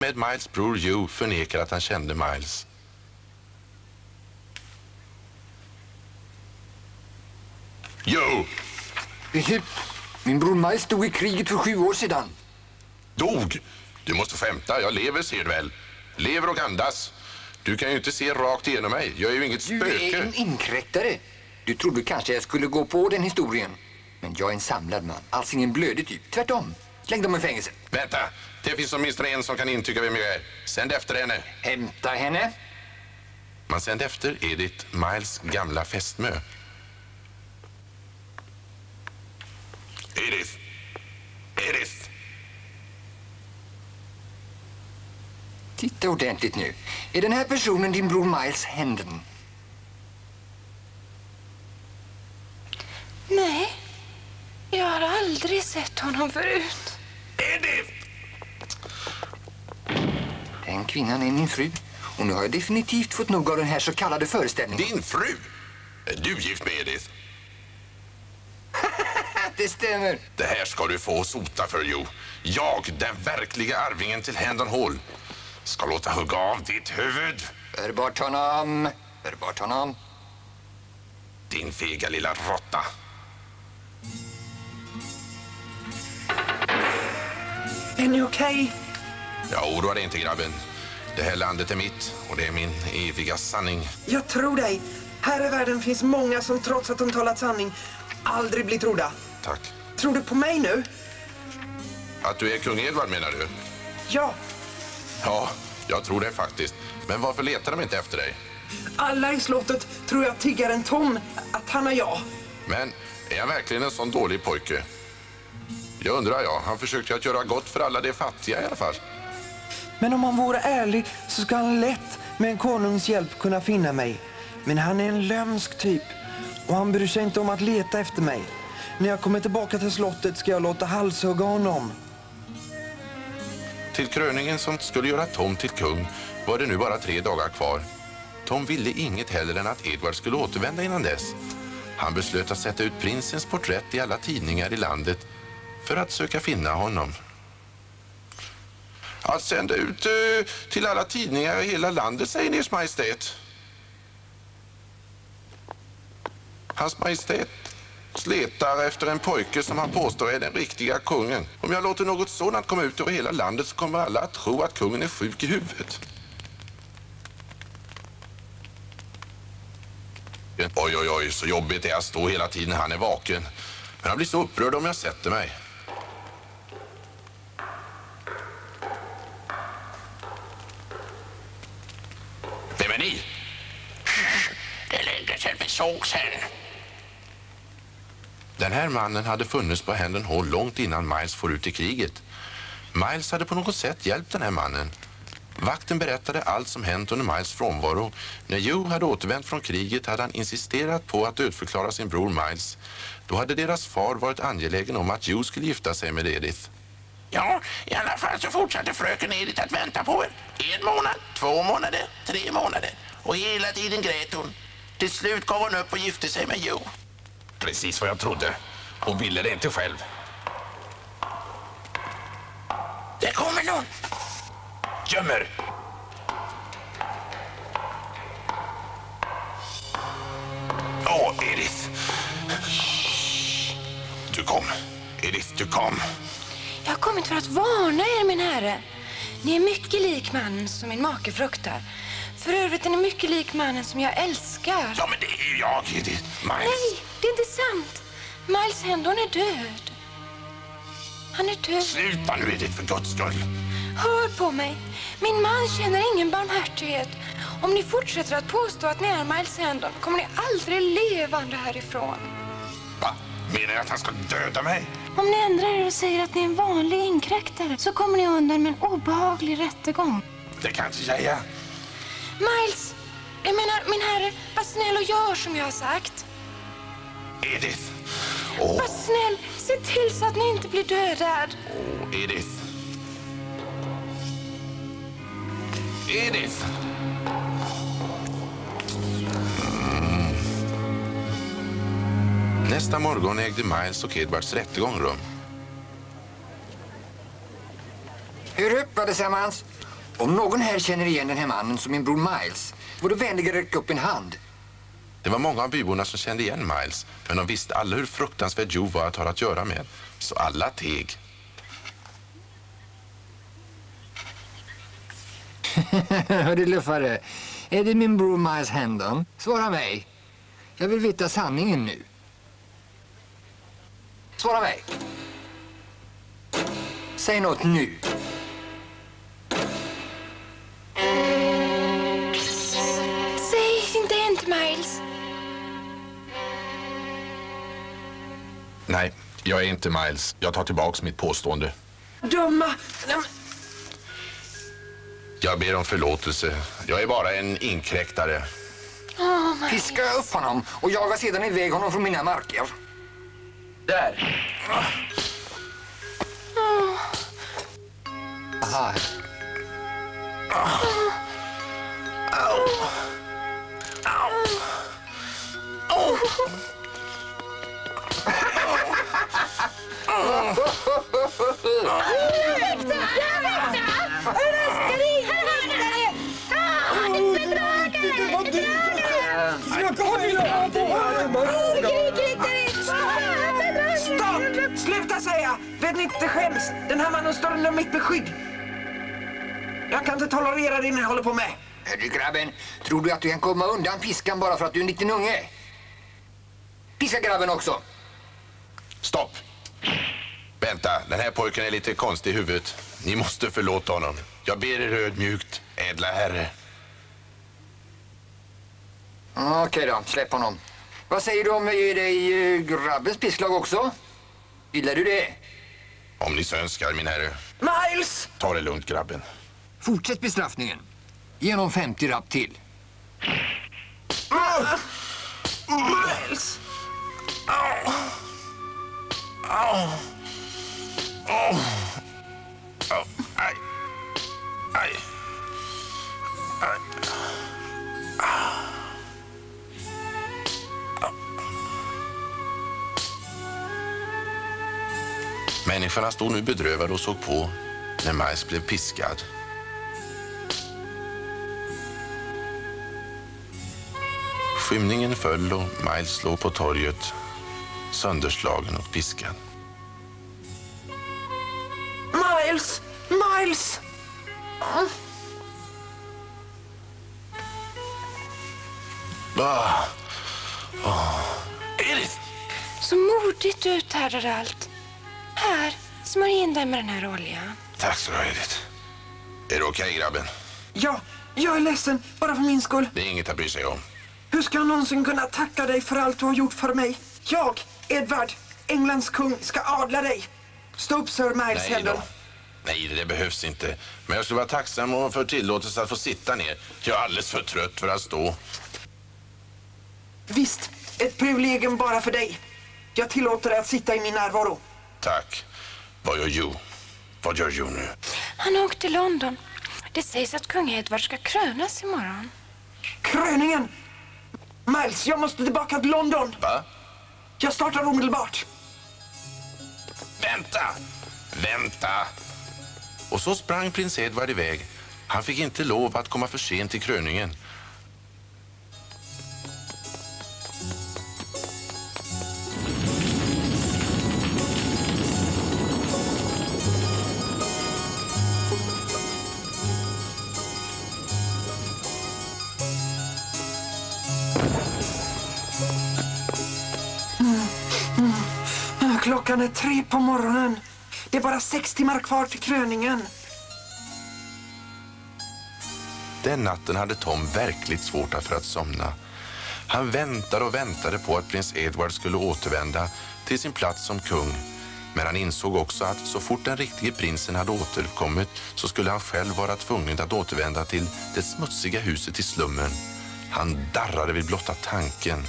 med Miles bror Hugh förnekar att han kände Miles. Hugh! Min bror Miles dog i kriget för sju år sedan. Dog? Du måste skämta. Jag lever, ser du väl. Lever och andas. Du kan ju inte se rakt igenom mig. Jag är ju inget spöke. Du är en inkräktare. Du trodde kanske jag skulle gå på den historien. Men jag är en samlad man. Alls ingen blödig typ. Tvärtom. Släng dem i fängelse. Vänta. Det finns åtminstone en som kan intyga vem jag är. Sänd efter henne. Hämta henne. Man sände efter Edith, Miles gamla fästmö. Edith! Edith! Titta ordentligt nu. Är den här personen din bror Miles Hendon? Nej, jag har aldrig sett honom förut. Edith! Den kvinnan är min fru. Och nu har jag definitivt fått nog av den här så kallade föreställningen. Din fru? Är du gift med Edith? det stämmer. Det här ska du få sota för, Jo. Jag, den verkliga arvingen till Hendon Hall, ska låta hugga av ditt huvud. För bort honom. För bort honom. Din fega lilla råtta. Är ni okej? Okay? Ja, oroa dig inte, grabben. Det här landet är mitt och det är min eviga sanning. Jag tror dig. Här i världen finns många som trots att de talat sanning aldrig blir trodda. Tack. Tror du på mig nu? Att du är kung Edvard menar du? Ja. Ja, jag tror det faktiskt. Men varför letar de inte efter dig? Alla i slottet tror jag tiggaren Tom att han är jag. Men är han verkligen en sån dålig pojke? Jag undrar jag. Han försökte att göra gott för alla de fattiga i alla fall. Men om han vore ärlig så ska han lätt med en konungs hjälp kunna finna mig. Men han är en lömsk typ och han bryr sig inte om att leta efter mig. När jag kommer tillbaka till slottet ska jag låta halshugga honom. Till kröningen som skulle göra Tom till kung var det nu bara tre dagar kvar. Tom ville inget hellre än att Edvard skulle återvända innan dess. Han beslöt att sätta ut prinsens porträtt i alla tidningar i landet för att söka finna honom. Att sända ut uh, till alla tidningar i hela landet, säger Ers Majestät. Hans Majestät letar efter en pojke som han påstår är den riktiga kungen. Om jag låter något sådant komma ut över hela landet så kommer alla att tro att kungen är sjuk i huvudet. Oj, oj, oj, så jobbigt det är att stå hela tiden han är vaken. Men han blir så upprörd om jag sätter mig. Vem är ni? Det är länge sedan vi sågs här. Den här mannen hade funnits på händen håll långt innan Miles får ut i kriget. Miles hade på något sätt hjälpt den här mannen. Vakten berättade allt som hänt under Miles frånvaro. När Hugh hade återvänt från kriget hade han insisterat på att dödförklara sin bror Miles. Då hade deras far varit angelägen om att Hugh skulle gifta sig med Edith. Ja, i alla fall så fortsatte fröken Edith att vänta på er. En månad, två månader, tre månader. Och hela tiden grät hon. Till slut gav hon upp och gifte sig med Hugh. Precis vad jag trodde. Hon ville det inte själv. Det kommer någon. Gömmer! Åh, oh, Edith. Du kom. Edith, du kom. Jag har kommit för att varna er, min herre. Ni är mycket lik mannen som min make fruktar. För övrigt är ni mycket lik mannen som jag älskar. Ja, men det är ju jag, Edith. Miles. Nej, det är inte sant. Miles Hendon är död. Han är död. Sluta nu, Edith, för guds skull. Hör på mig. Min man känner ingen barmhärtighet. Om ni fortsätter att påstå att ni är Miles Hendon kommer ni aldrig levande härifrån. Va? Menar du att han ska döda mig? Om ni ändrar er och säger att ni är en vanlig inkräktare så kommer ni undan med en obehaglig rättegång. Det kan jag inte säga. Miles, jag menar, min herre, var snäll och gör som jag har sagt. Edith. Oh. Var snäll, se till så att ni inte blir dödad. Åh, oh, Edith. Edith! Nästa morgon ägde Miles och Edwards rättegång rum. Hör upp! hjälpa tillsammans? Om någon här känner igen den här mannen som min bror Miles, vore vänlig att räcka upp en hand. Det var många av byborna som kände igen Miles, men de visste alla hur fruktansvärd Joe var att ha att göra med. Så alla teg. Hörru luffare, är det min bror Miles Hendon? Svara mig. Jag vill veta sanningen nu. Svara mig. Säg något nu. Säg inte hänt, Miles. Nej, jag är inte Miles. Jag tar tillbaks mitt påstående. Dumma! Jag ber om förlåtelse. Jag är bara en inkräktare. Fiska upp honom och jaga sedan iväg honom från mina marker. Dad. Oh. Hi. Oh. Ow. Ow. Oh. Vad dyrt! Säga! Vet ni inte skäms? Den här mannen står under mitt beskydd. Jag kan inte tolerera det ni håller på med. Hörru grabben, tror du att du kan komma undan piskan bara för att du är en liten unge? Piska grabben också. Stopp! Vänta, den här pojken är lite konstig i huvudet. Ni måste förlåta honom. Jag ber er ödmjukt, ädla herre. Okej då, släpp honom. Vad säger du om jag ger dig grabbens pisklag också? Gillar du det? Om ni så önskar, min herre. Miles! Ta det lugnt, grabben. Fortsätt bestraffningen. Ge honom 50 rapp till. Miles! Oh, Människorna stod nu bedrövade och såg på när Miles blev piskad. Skymningen föll och Miles låg på torget sönderslagen och piskad. Miles! Miles! Ah. Ah. Edith! Så modigt du uthärdade allt. Här, smörj in dig med den här oljan. Tack så du ha, Edith. Är du okej, grabben? Ja, jag är ledsen. Bara för min skull. Det är inget att bry sig om. Hur ska jag någonsin kunna tacka dig för allt du har gjort för mig? Jag, Edvard, Englands kung, ska adla dig. Stå upp, Sir Miles Nej då. Nej, det behövs inte. Men jag skulle vara tacksam och för tillåtelse att få sitta ner. Jag är alldeles för trött för att stå. Visst, ett privilegium bara för dig. Jag tillåter dig att sitta i min närvaro. Tack. Vad gör Joe? Vad gör Joe nu? Han har åkt till London. Det sägs att kung Edward ska krönas imorgon. Kröningen! Miles, jag måste tillbaka till London. Va? Jag startar omedelbart. Vänta! Vänta! Och så sprang prins Edward iväg. Han fick inte lov att komma för sent till kröningen. Klockan är tre på morgonen. Det är bara sex timmar kvar till kröningen. Den natten hade Tom verkligt svårt för att somna. Han väntade och väntade på att prins Edward skulle återvända till sin plats som kung. Men han insåg också att så fort den riktige prinsen hade återkommit så skulle han själv vara tvungen att återvända till det smutsiga huset i slummen. Han darrade vid blotta tanken.